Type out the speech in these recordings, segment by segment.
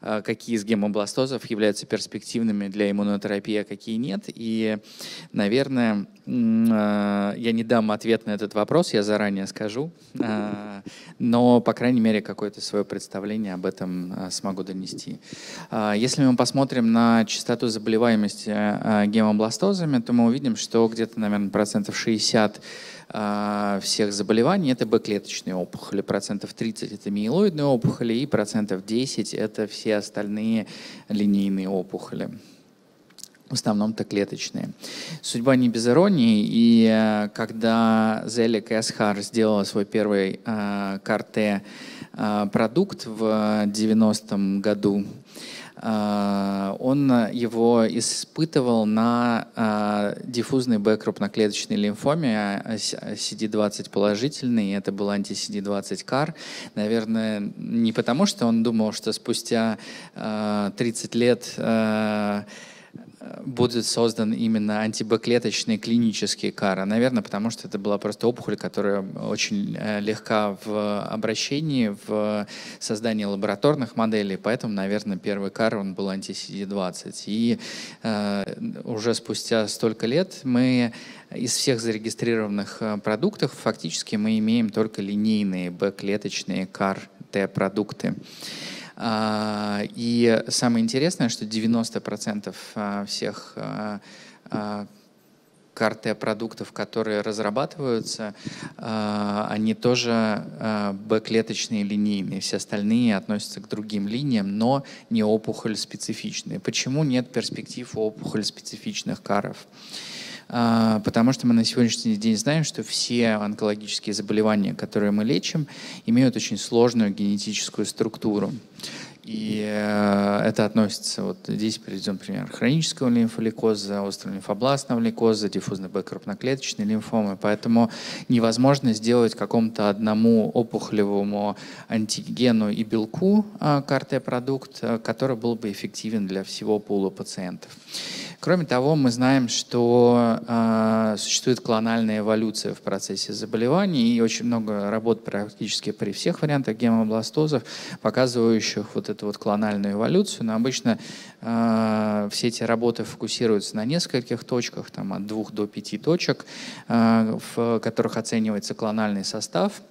а, какие из гемобластозов являются перспективными для иммунотерапии, а какие нет. И, наверное, а, я не дам ответ на этот вопрос, я заранее скажу, но, по крайней мере, какое-то свое представление об этом смогу донести. Если мы посмотрим на частоту заболеваемости гемобластозами, то мы увидим, что где-то, наверное, процентов 60 а, всех заболеваний это Б-клеточные опухоли, процентов 30 это миелоидные опухоли и процентов 10 это все остальные линейные опухоли. В основном то клеточные. Судьба не без иронии, и э, когда Зелик и Асхар сделала свой первый э, КРТ-продукт э, в 90-м году, а, он его испытывал на а, диффузной Б крупноклеточной лимфоме, а, CD20 положительный, это был анти-CD20 CAR. Наверное, не потому, что он думал, что спустя 30 лет будет создан именно антибоклеточный клинический КАР? Наверное, потому что это была просто опухоль, которая очень э, легка в обращении, в создании лабораторных моделей, поэтому, наверное, первый КАР, он был анти-CD20. И э, уже спустя столько лет мы из всех зарегистрированных э, продуктов фактически мы имеем только линейные Б-клеточные КАР-Т-продукты. А, и самое интересное, что 90% а, всех а, карты продуктов, которые разрабатываются, они тоже Б-клеточные линейные. Все остальные относятся к другим линиям, но не опухоль специфичные. Почему нет перспектив опухоль специфичных каров? Потому что мы на сегодняшний день знаем, что все онкологические заболевания, которые мы лечим, имеют очень сложную генетическую структуру. И э, это относится, вот здесь приведем пример хронического лимфоликоза, острого лимфобластного лейкоза, диффузной Б крупноклеточной лимфомы. Поэтому невозможно сделать какому-то одному опухолевому антигену и белку э, КРТ-продукт, э, который был бы эффективен для всего пула пациентов. Кроме того, мы знаем, что э, существует клональная эволюция в процессе заболеваний, и очень много работ практически при всех вариантах гемобластозов, показывающих вот эту вот клональную эволюцию. Но обычно э, все эти работы фокусируются на нескольких точках, там, от двух до пяти точек, э, в которых оценивается клональный состав –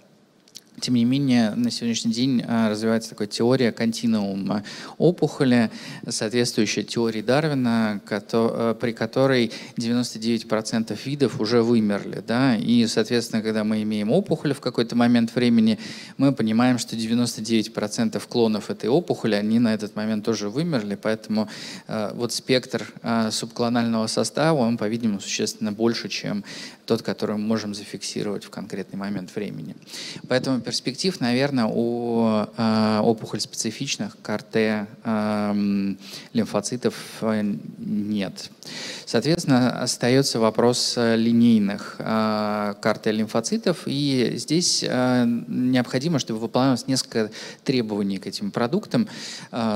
тем не менее, на сегодняшний день а, развивается такая теория континуума опухоли, соответствующая теории Дарвина, э, при которой 99% видов уже вымерли. Да? И, соответственно, когда мы имеем опухоль в какой-то момент времени, мы понимаем, что 99% клонов этой опухоли, они на этот момент тоже вымерли, поэтому э, вот спектр э, субклонального состава, он, по-видимому, существенно больше, чем тот, который мы можем зафиксировать в конкретный момент времени. Поэтому перспектив, наверное, у э, опухоль специфичных КРТ э, лимфоцитов э, нет. Соответственно, остается вопрос э, линейных э, КРТ лимфоцитов, и здесь э, необходимо, чтобы выполнялось несколько требований к этим продуктам.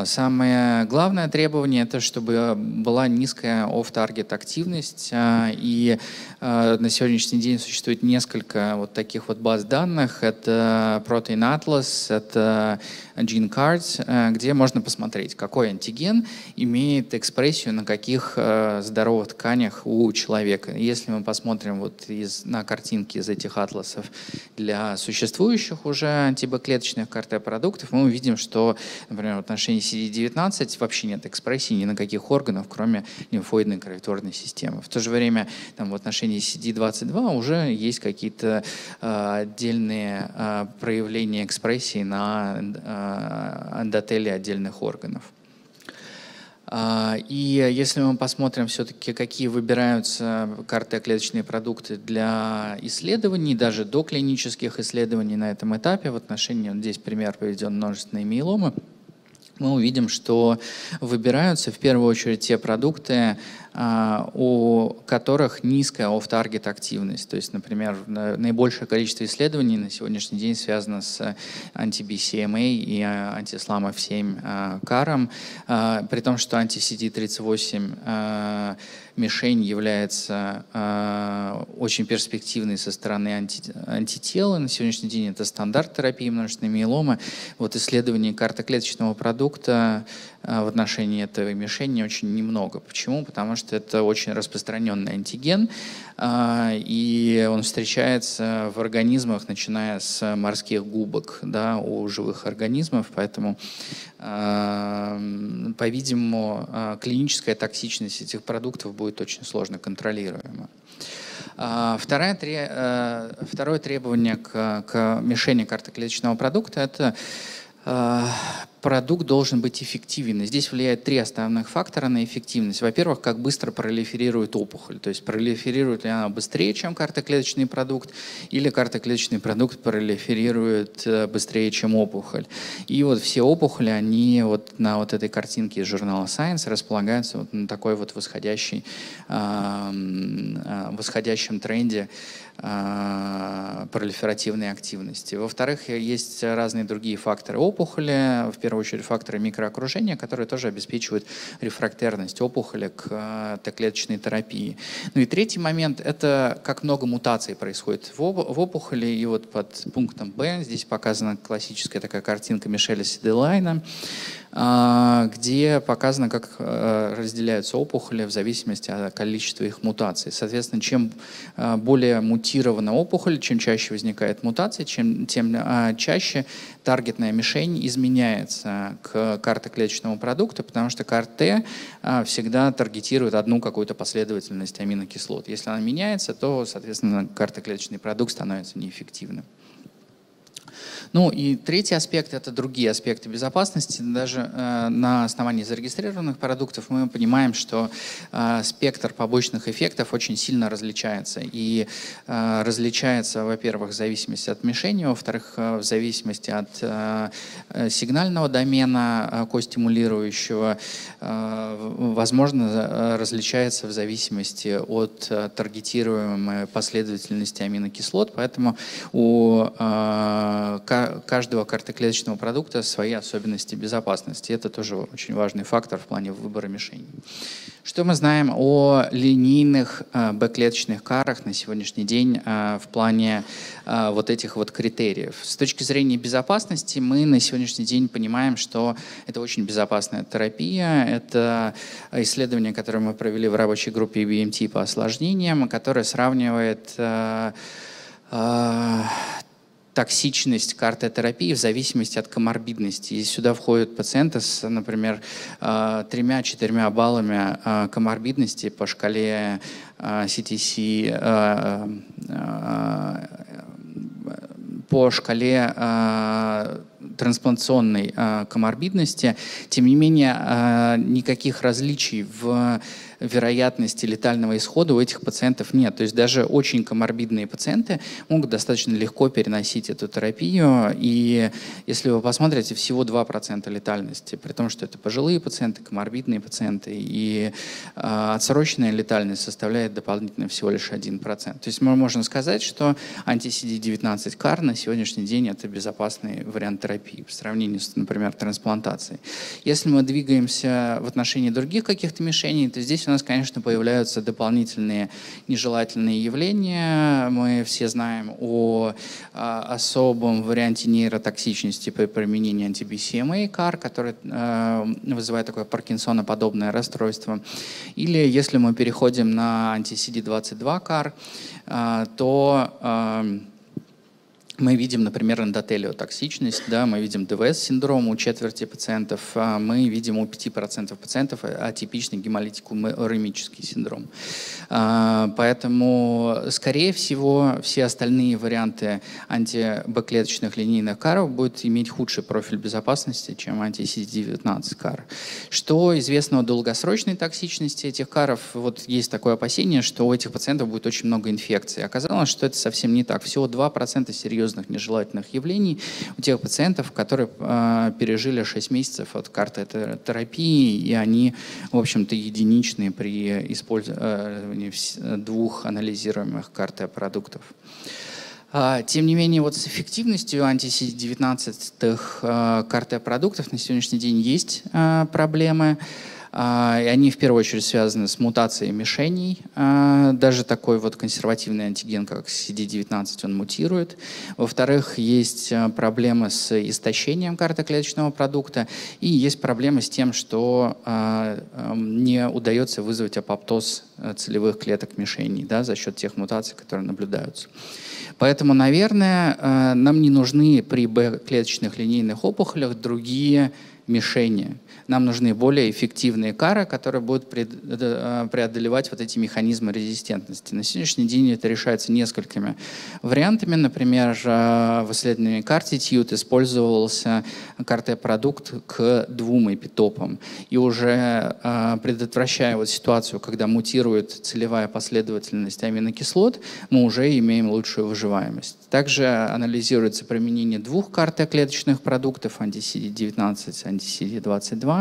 Самое главное требование – это чтобы была низкая off-target активность, и на сегодняшний день существует несколько вот таких вот баз данных. Это Protein Atlas, это Gene Cards, э, где можно посмотреть, какой антиген имеет экспрессию на каких э, здоровых тканях у человека. Если мы посмотрим вот из, на картинки из этих атласов для существующих уже антибоклеточных КРТ-продуктов, мы увидим, что, например, в отношении CD19 вообще нет экспрессии ни на каких органов, кроме лимфоидной кровотворной системы. В то же время там, в отношении CD22 уже есть какие-то э, отдельные э, проявления экспрессии на эндотеле отдельных органов. А, и если мы посмотрим все-таки, какие выбираются карты клеточные продукты для исследований, даже до клинических исследований на этом этапе, в отношении, здесь пример приведен множественные миеломы, мы увидим, что выбираются в первую очередь те продукты, а, у которых низкая off-target активность. То есть, например, наибольшее количество исследований на сегодняшний день связано с анти-BCMA и а, анти-SLAMF7 каром, при том, что анти-CD38 мишень является очень перспективной со стороны анти, антитела. На сегодняшний день это стандарт терапии множественной миеломы. Вот исследований картоклеточного продукта в отношении этой мишени очень немного. Почему? Потому что это очень распространенный антиген, э, и он встречается в организмах, начиная с морских губок да, у живых организмов, поэтому э, по-видимому, клиническая токсичность этих продуктов будет очень сложно контролируема. Второе, э, второе требование к, к мишени картоклеточного продукта – это продукт должен быть эффективен. И здесь влияет три основных фактора на эффективность. Во-первых, как быстро пролиферирует опухоль. То есть пролиферирует ли она быстрее, чем картоклеточный продукт, или картоклеточный продукт пролиферирует э, быстрее, чем опухоль. И вот все опухоли, они вот на вот этой картинке из журнала Science располагаются вот на такой вот восходящей, э, восходящем тренде пролиферативной активности. Во-вторых, есть разные другие факторы опухоли. В первую очередь факторы микроокружения, которые тоже обеспечивают рефрактерность опухоли к э, Т-клеточной терапии. Ну и третий момент – это как много мутаций происходит в, опухоли. И вот под пунктом Б здесь показана классическая такая картинка Мишеля Сиделайна. А, где показано, как э, разделяются опухоли в зависимости от количества их мутаций. Соответственно, чем э, более мутирована опухоль, чем чаще возникает мутация, чем, тем а, чаще таргетная мишень изменяется к картоклеточному продукту, потому что КАРТ а, всегда таргетирует одну какую-то последовательность аминокислот. Если она меняется, то, соответственно, картоклеточный продукт становится неэффективным. Ну и третий аспект – это другие аспекты безопасности. Даже э, на основании зарегистрированных продуктов мы понимаем, что э, спектр побочных эффектов очень сильно различается. И э, различается, во-первых, в зависимости от мишени, во-вторых, э, в зависимости от э, сигнального домена э, костимулирующего, э, возможно, э, различается в зависимости от э, таргетируемой последовательности аминокислот. Поэтому у э, каждого картоклеточного продукта свои особенности безопасности. Это тоже очень важный фактор в плане выбора мишеней. Что мы знаем о линейных э, бэклеточных карах на сегодняшний день э, в плане э, вот этих вот критериев? С точки зрения безопасности мы на сегодняшний день понимаем, что это очень безопасная терапия. Это исследование, которое мы провели в рабочей группе BMT по осложнениям, которое сравнивает токсичность картотерапии в зависимости от коморбидности. И сюда входят пациенты с, например, э, тремя-четырьмя баллами э, коморбидности по шкале CTC, э, по шкале трансплантационной коморбидности. Тем не менее, никаких различий в вероятности летального исхода у этих пациентов нет. То есть даже очень коморбидные пациенты могут достаточно легко переносить эту терапию. И если вы посмотрите, всего 2% летальности, при том, что это пожилые пациенты, коморбидные пациенты. И э, отсроченная летальность составляет дополнительно всего лишь 1%. То есть мы можем сказать, что анти-CD19 CAR на сегодняшний день это безопасный вариант терапии в сравнении с, например, трансплантацией. Если мы двигаемся в отношении других каких-то мишеней, то здесь у нас, конечно, появляются дополнительные нежелательные явления. Мы все знаем о а, особом варианте нейротоксичности при применении анти-BCMA CAR, который а, вызывает такое паркинсоноподобное расстройство. Или если мы переходим на анти-CD22 CAR, а, то мы видим, например, эндотелиотоксичность, да, мы видим ДВС-синдром у четверти пациентов, а мы видим у 5% пациентов атипичный гемолитико-уремический синдром. А, поэтому, скорее всего, все остальные варианты антибэклеточных линейных каров будут иметь худший профиль безопасности, чем анти-CD19 кар. Что известно о долгосрочной токсичности этих каров? Вот есть такое опасение, что у этих пациентов будет очень много инфекций. Оказалось, что это совсем не так. Всего 2% серьезных серьезных нежелательных явлений у тех пациентов, которые э, пережили 6 месяцев от карты терапии, и они, в общем-то, единичные при использовании двух анализируемых карты продуктов. Тем не менее, вот с эффективностью анти-19 карты продуктов на сегодняшний день есть проблемы. И они в первую очередь связаны с мутацией мишеней. Даже такой вот консервативный антиген, как CD19, он мутирует. Во-вторых, есть проблемы с истощением клеточного продукта. И есть проблемы с тем, что не удается вызвать апоптоз целевых клеток мишеней да, за счет тех мутаций, которые наблюдаются. Поэтому, наверное, э, нам не нужны при Б-клеточных линейных опухолях другие мишени. Нам нужны более эффективные кары, которые будут э, преодолевать вот эти механизмы резистентности. На сегодняшний день это решается несколькими вариантами. Например, э, в исследовании CARTITUDE использовался карте-продукт к двум эпитопам. И уже э, предотвращая вот ситуацию, когда мутирует целевая последовательность аминокислот, мы уже имеем лучшую выживаемость. Также анализируется применение двух картоклеточных продуктов, антисиди-19,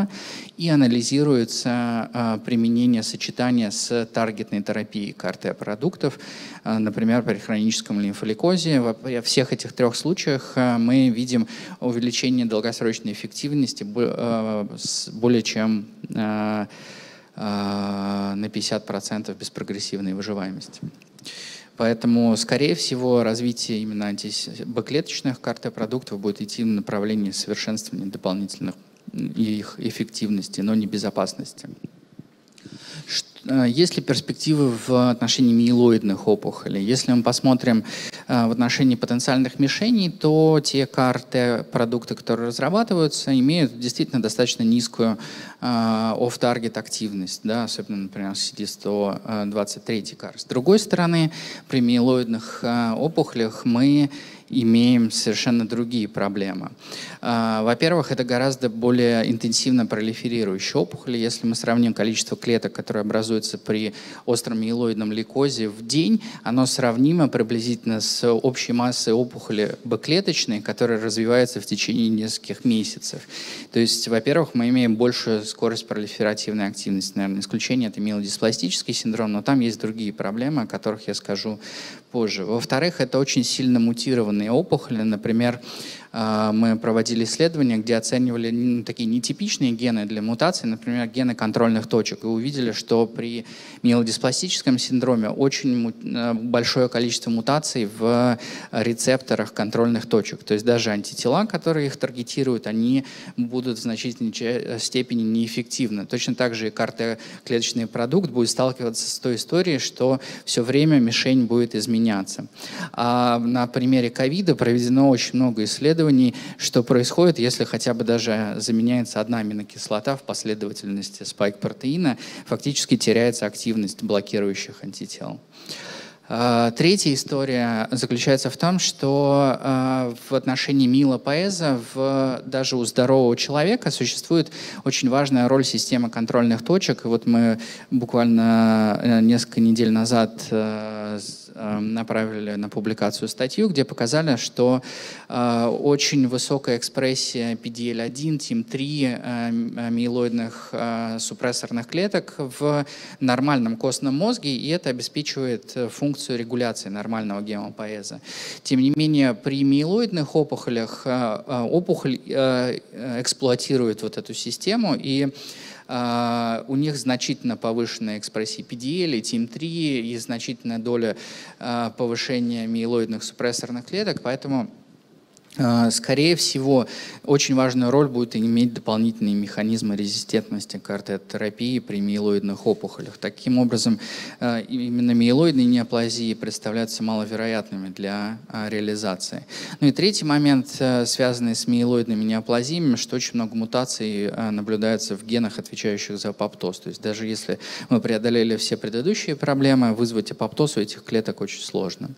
антисиди-22, и анализируется а, применение сочетания с таргетной терапией карты продуктов, а, например, при хроническом лимфоликозе. Во всех этих трех случаях а, мы видим увеличение долгосрочной эффективности более чем на 50% без прогрессивной выживаемости. Поэтому, скорее всего, развитие именно антибэклеточных продуктов будет идти в направлении совершенствования дополнительных их эффективности, но не безопасности. Э, есть ли перспективы в отношении миелоидных опухолей? Если мы посмотрим э, в отношении потенциальных мишеней, то те карты, продукты, которые разрабатываются, имеют действительно достаточно низкую э, off-target активность, да, особенно, например, CD123 кар. С другой стороны, при миелоидных опухолях мы имеем совершенно другие проблемы. А, во-первых, это гораздо более интенсивно пролиферирующие опухоли. Если мы сравним количество клеток, которые образуются при остром миелоидном лейкозе в день, оно сравнимо приблизительно с общей массой опухоли Б-клеточной, которая развивается в течение нескольких месяцев. То есть, во-первых, мы имеем большую скорость пролиферативной активности. Наверное, исключение это миелодиспластический синдром, но там есть другие проблемы, о которых я скажу позже. Во-вторых, это очень сильно мутированные опухоли. Например, мы проводили исследования, где оценивали ну, такие нетипичные гены для мутаций, например, гены контрольных точек, и увидели, что при миелодиспластическом синдроме очень э, большое количество мутаций в рецепторах контрольных точек. То есть даже антитела, которые их таргетируют, они будут в значительной степени неэффективны. Точно так же и картоклеточный продукт будет сталкиваться с той историей, что все время мишень будет изменяться. А на примере ковида проведено очень много исследований, исследований, что происходит, если хотя бы даже заменяется одна аминокислота в последовательности спайк-протеина, фактически теряется активность блокирующих антител. А, третья история заключается в том, что а, в отношении Мила Паэза в, даже у здорового человека существует очень важная роль системы контрольных точек. И вот мы буквально э, несколько недель назад э, направили на публикацию статью, где показали, что э, очень высокая экспрессия PDL1, TIM3, э, миелоидных э, супрессорных клеток в нормальном костном мозге, и это обеспечивает функцию регуляции нормального гемопоэза. Тем не менее, при миелоидных опухолях опухоль эксплуатирует вот эту систему, и у них значительно повышенная экспрессия PDL и TIM3 и значительная доля uh, повышения миелоидных супрессорных клеток, поэтому а, скорее всего, очень важную роль будет иметь дополнительные механизмы резистентности к артетерапии при миелоидных опухолях. Таким образом, а, именно миелоидные неоплазии представляются маловероятными для а, реализации. Ну и третий момент, связанный с миелоидными неоплазиями, что очень много мутаций наблюдается в генах, отвечающих за апоптоз. То есть даже если мы преодолели все предыдущие проблемы, вызвать апоптоз у этих клеток очень сложно.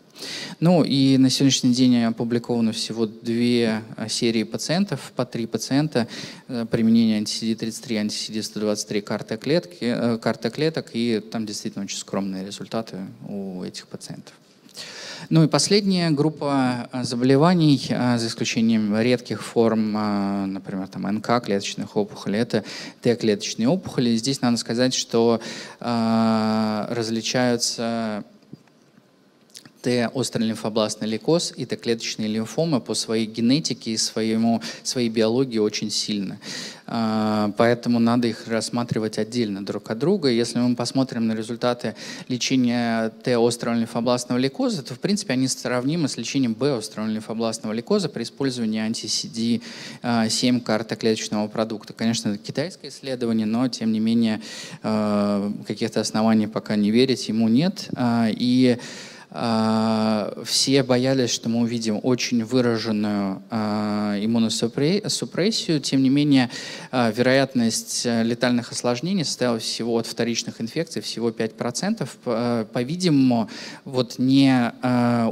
Ну и на сегодняшний день опубликовано всего две э, серии пациентов, по три пациента, э, применение антисиди-33, антисиди-123 карты, клетки, э, карты клеток, и там действительно очень скромные результаты у этих пациентов. Ну и последняя группа заболеваний, за исключением редких форм, например, там НК клеточных опухолей, это Т-клеточные опухоли. Здесь надо сказать, что различаются Т острый лимфобластный лейкоз и Т-клеточные лимфомы по своей генетике и своему, своей биологии очень сильны. А, поэтому надо их рассматривать отдельно друг от друга. Если мы посмотрим на результаты лечения Т острого лимфобластного лейкоза, то в принципе они сравнимы с лечением Б острого лимфобластного лейкоза при использовании анти-CD7 картоклеточного продукта. Конечно, это китайское исследование, но тем не менее а, каких-то оснований пока не верить ему нет. А, и все боялись, что мы увидим очень выраженную а, иммуносупрессию. Тем не менее, а, вероятность э, летальных осложнений состояла всего от вторичных инфекций всего 5%. По-видимому, вот не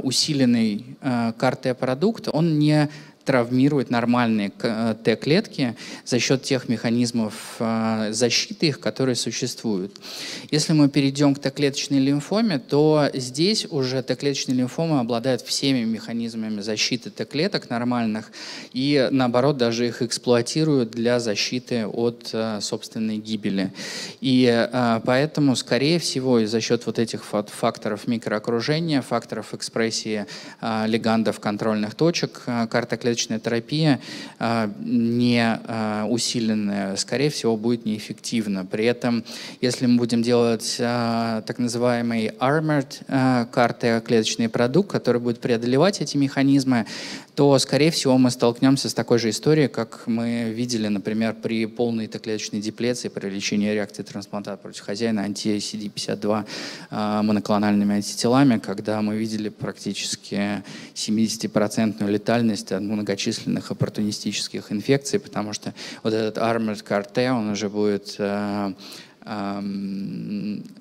усиленный КАР-Т-продукт, он не травмирует нормальные э, Т-клетки за счет тех механизмов э, защиты их, которые существуют. Если мы перейдем к Т-клеточной лимфоме, то здесь уже Т-клеточные лимфомы обладают всеми механизмами защиты Т-клеток нормальных и, наоборот, даже их эксплуатируют для защиты от э, собственной гибели. И поэтому, скорее всего, за счет вот этих факторов микроокружения, факторов экспрессии легандов контрольных точек, карта клеточная терапия а, не а, усиленная, скорее всего, будет неэффективна. При этом, если мы будем делать а, так называемый armored карты клеточный продукт, который будет преодолевать эти механизмы, то, скорее всего, мы столкнемся с такой же историей, как мы видели, например, при полной Т-клеточной диплеции, при лечении реакции трансплантата против хозяина анти-CD52 э, моноклональными антителами, когда мы видели практически 70% летальность от многочисленных оппортунистических инфекций, потому что вот этот Armored CAR-T, он уже будет э, э,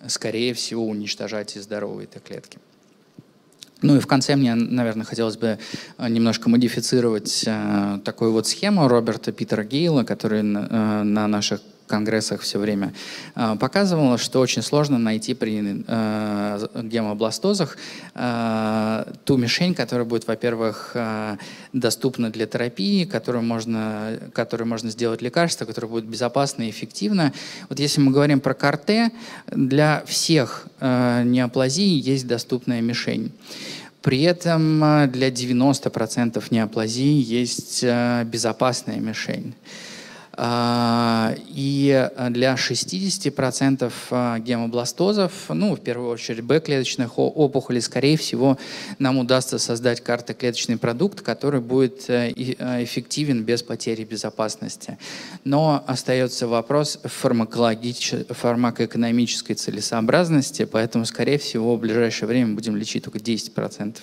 скорее всего уничтожать и здоровые Т-клетки. Ну и в конце мне, наверное, хотелось бы э, немножко модифицировать э, такую вот схему Роберта Питера Гейла, который на наших конгрессах все время а, показывала, что очень сложно найти при э, гемобластозах э, ту мишень, которая будет, во-первых, э, доступна для терапии, которую можно, которую можно сделать лекарство, которое будет безопасно и эффективно. Вот если мы говорим про КАРТЕ, для всех неоплазий есть доступная мишень. При этом для 90% неоплазии есть безопасная мишень. А, и для 60% а, гемобластозов, ну, в первую очередь, Б-клеточных опухолей, скорее всего, нам удастся создать картоклеточный продукт, который будет э, э, эффективен без потери безопасности. Но остается вопрос фармакоэкономической целесообразности, поэтому, скорее всего, в ближайшее время будем лечить только 10%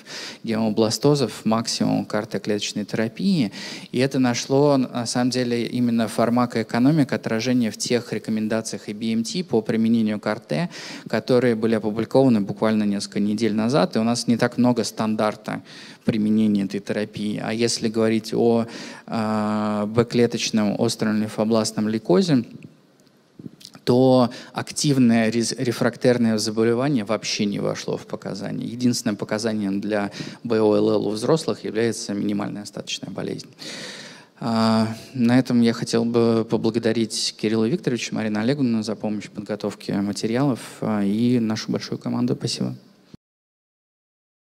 гемобластозов, максимум картоклеточной терапии. И это нашло, на самом деле, именно фармакоэкономическую фармакоэкономика отражение в тех рекомендациях и BMT по применению КАРТ, которые были опубликованы буквально несколько недель назад, и у нас не так много стандарта применения этой терапии. А если говорить о э, Б-клеточном остром лимфобластном лейкозе, то активное рефрактерное заболевание вообще не вошло в показания. Единственным показанием для БОЛЛ у взрослых является минимальная остаточная болезнь. А, на этом я хотел бы поблагодарить Кирилла Викторовича, Марину Олеговну за помощь в подготовке материалов а, и нашу большую команду. Спасибо.